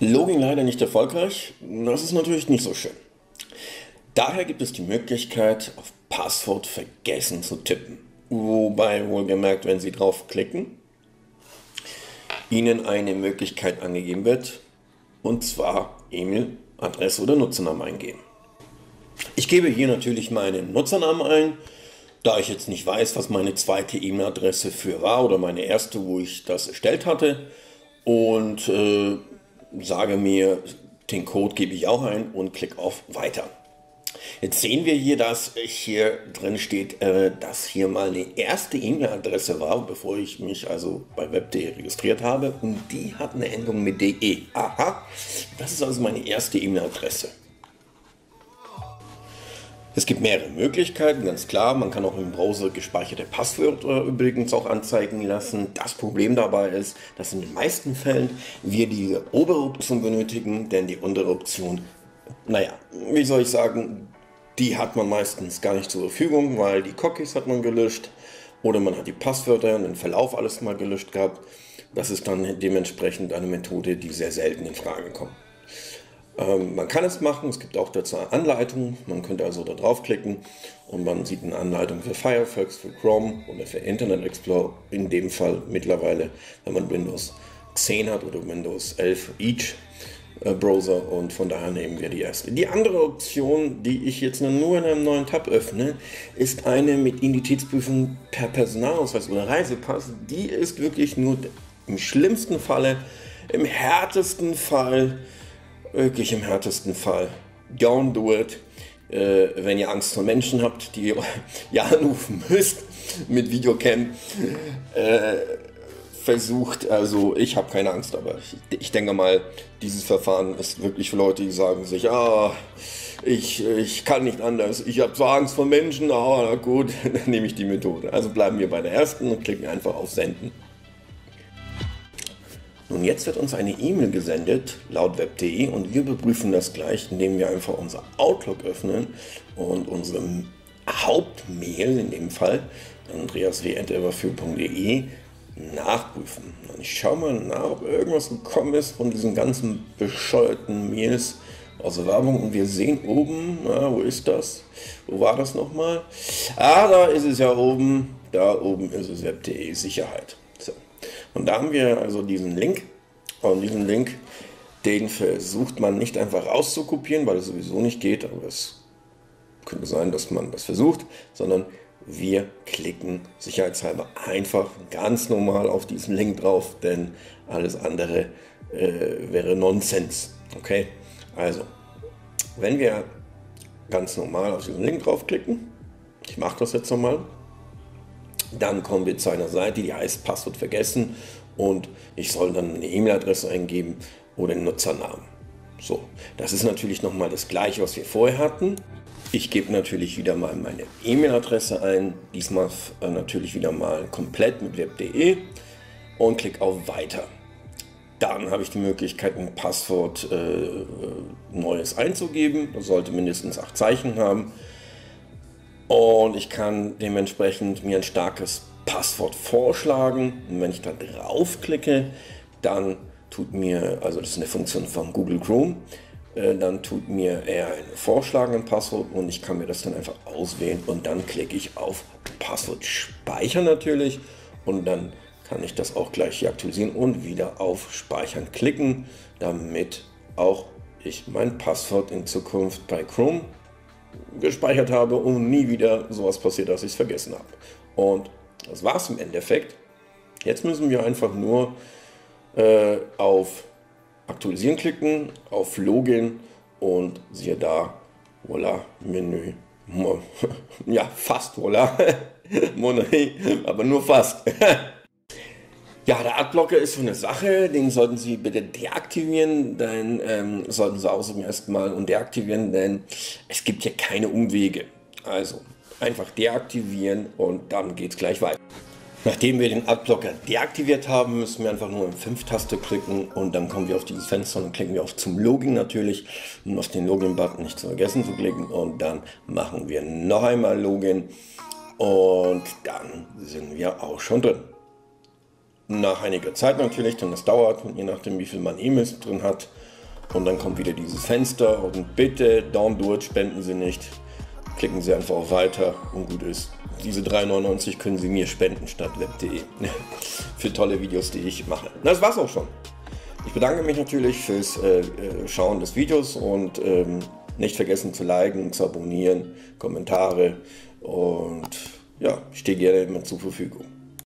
Login leider nicht erfolgreich. Das ist natürlich nicht so schön. Daher gibt es die Möglichkeit, auf Passwort vergessen zu tippen. Wobei wohlgemerkt, wenn Sie draufklicken, Ihnen eine Möglichkeit angegeben wird, und zwar E-Mail, Adresse oder Nutzernamen eingeben. Ich gebe hier natürlich meinen Nutzernamen ein, da ich jetzt nicht weiß, was meine zweite E-Mail-Adresse für war oder meine erste, wo ich das erstellt hatte und äh, sage mir, den Code gebe ich auch ein und klicke auf Weiter. Jetzt sehen wir hier, dass hier drin steht, äh, dass hier mal eine erste E-Mail-Adresse war, bevor ich mich also bei web.de registriert habe. Und die hat eine Endung mit de. Aha, das ist also meine erste E-Mail-Adresse. Es gibt mehrere Möglichkeiten, ganz klar. Man kann auch im Browser gespeicherte Passwörter übrigens auch anzeigen lassen. Das Problem dabei ist, dass in den meisten Fällen wir die obere Option benötigen, denn die untere Option, naja, wie soll ich sagen, die hat man meistens gar nicht zur Verfügung, weil die Cookies hat man gelöscht oder man hat die Passwörter und den Verlauf alles mal gelöscht gehabt. Das ist dann dementsprechend eine Methode, die sehr selten in Frage kommt. Ähm, man kann es machen, es gibt auch dazu Anleitungen. Man könnte also da draufklicken und man sieht eine Anleitung für Firefox, für Chrome oder für Internet Explorer. In dem Fall mittlerweile, wenn man Windows 10 hat oder Windows 11 Each äh, Browser und von daher nehmen wir die erste. Die andere Option, die ich jetzt nur in einem neuen Tab öffne, ist eine mit Identitätsprüfung per Personalausweis oder Reisepass. Die ist wirklich nur im schlimmsten Falle, im härtesten Fall wirklich im härtesten Fall. Don't do it. Äh, wenn ihr Angst vor Menschen habt, die ihr anrufen müsst mit Videocam, äh, versucht, also ich habe keine Angst, aber ich, ich, denke mal, dieses Verfahren ist wirklich für Leute, die sagen sich, ah, ich, ich kann nicht anders, ich habe zwar Angst vor Menschen, aber na gut, dann nehme ich die Methode. Also bleiben wir bei der ersten und klicken einfach auf Senden. Nun, jetzt wird uns eine E-Mail gesendet, laut web.de, und wir überprüfen das gleich, indem wir einfach unser Outlook öffnen und unsere Hauptmail, in dem Fall andreasw.everfür.de, nachprüfen. Und ich schaue mal nach, ob irgendwas gekommen ist von diesen ganzen bescheuerten Mails aus der Werbung. Und wir sehen oben, na, wo ist das? Wo war das nochmal? Ah, da ist es ja oben. Da oben ist es web.de Sicherheit. Und da haben wir also diesen Link. Und diesen Link, den versucht man nicht einfach rauszukopieren, weil es sowieso nicht geht, aber es könnte sein, dass man das versucht, sondern wir klicken sicherheitshalber einfach ganz normal auf diesen Link drauf, denn alles andere äh, wäre Nonsens. Okay, also wenn wir ganz normal auf diesen Link draufklicken, ich mache das jetzt nochmal, dann kommen wir zu einer Seite, die heißt Passwort vergessen und ich soll dann eine E-Mail-Adresse eingeben oder einen Nutzernamen. So, das ist natürlich nochmal das gleiche, was wir vorher hatten. Ich gebe natürlich wieder mal meine E-Mail-Adresse ein, diesmal äh, natürlich wieder mal komplett mit web.de und klicke auf Weiter. Dann habe ich die Möglichkeit, ein Passwort äh, äh neues einzugeben. Das sollte mindestens acht Zeichen haben. Und ich kann dementsprechend mir ein starkes Passwort vorschlagen. Und wenn ich da draufklicke, dann tut mir, also das ist eine Funktion von Google Chrome, äh, dann tut mir er ein Vorschlagen Passwort und ich kann mir das dann einfach auswählen und dann klicke ich auf Passwort speichern natürlich und dann kann ich das auch gleich hier aktualisieren und wieder auf Speichern klicken, damit auch ich mein Passwort in Zukunft bei Chrome gespeichert habe und nie wieder sowas passiert, dass ich es vergessen habe. Und das war es im Endeffekt. Jetzt müssen wir einfach nur äh, auf Aktualisieren klicken, auf Login und siehe da, voilà, Menü. Ja, fast voilà. Money, aber nur fast. Ja, der Adblocker ist so eine Sache, den sollten Sie bitte deaktivieren, dann ähm, sollten Sie auch zum ersten Mal und deaktivieren, denn es gibt hier keine Umwege. Also einfach deaktivieren und dann geht es gleich weiter. Nachdem wir den Adblocker deaktiviert haben, müssen wir einfach nur in 5-Taste klicken und dann kommen wir auf dieses Fenster und klicken wir auf zum Login natürlich und auf den Login-Button nicht zu vergessen zu klicken und dann machen wir noch einmal Login und dann sind wir auch schon drin. Nach einiger Zeit natürlich, denn das dauert, je nachdem wie viel man E-Mails drin hat. Und dann kommt wieder dieses Fenster und bitte, do it, spenden Sie nicht. Klicken Sie einfach auf Weiter und gut ist. Diese 3,99 können Sie mir spenden statt web.de für tolle Videos, die ich mache. Das war's auch schon. Ich bedanke mich natürlich fürs äh, äh, Schauen des Videos und ähm, nicht vergessen zu liken, zu abonnieren, Kommentare und ja, ich stehe gerne immer zur Verfügung.